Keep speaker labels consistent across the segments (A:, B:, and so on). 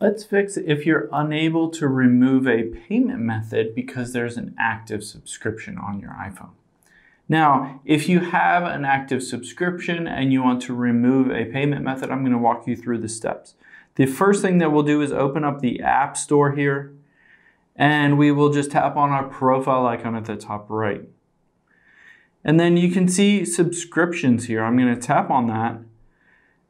A: Let's fix if you're unable to remove a payment method because there's an active subscription on your iPhone. Now, if you have an active subscription and you want to remove a payment method, I'm going to walk you through the steps. The first thing that we'll do is open up the App Store here, and we will just tap on our profile icon at the top right. And then you can see subscriptions here. I'm going to tap on that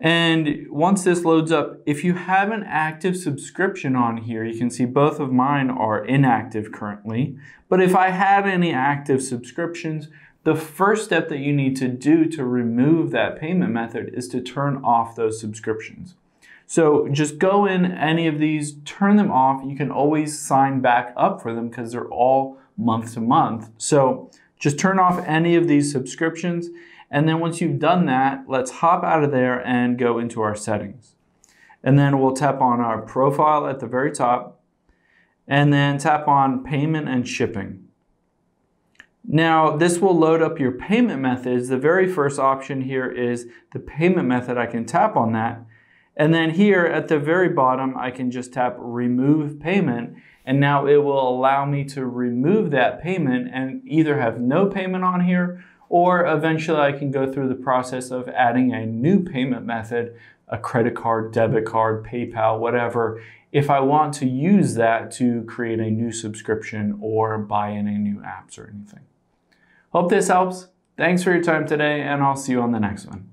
A: and once this loads up, if you have an active subscription on here, you can see both of mine are inactive currently. But if I had any active subscriptions, the first step that you need to do to remove that payment method is to turn off those subscriptions. So just go in any of these, turn them off. You can always sign back up for them because they're all month to month. So just turn off any of these subscriptions and then once you've done that, let's hop out of there and go into our settings. And then we'll tap on our profile at the very top and then tap on payment and shipping. Now, this will load up your payment methods. The very first option here is the payment method. I can tap on that. And then here at the very bottom, I can just tap remove payment. And now it will allow me to remove that payment and either have no payment on here or eventually I can go through the process of adding a new payment method, a credit card, debit card, PayPal, whatever, if I want to use that to create a new subscription or buy any new apps or anything. Hope this helps. Thanks for your time today, and I'll see you on the next one.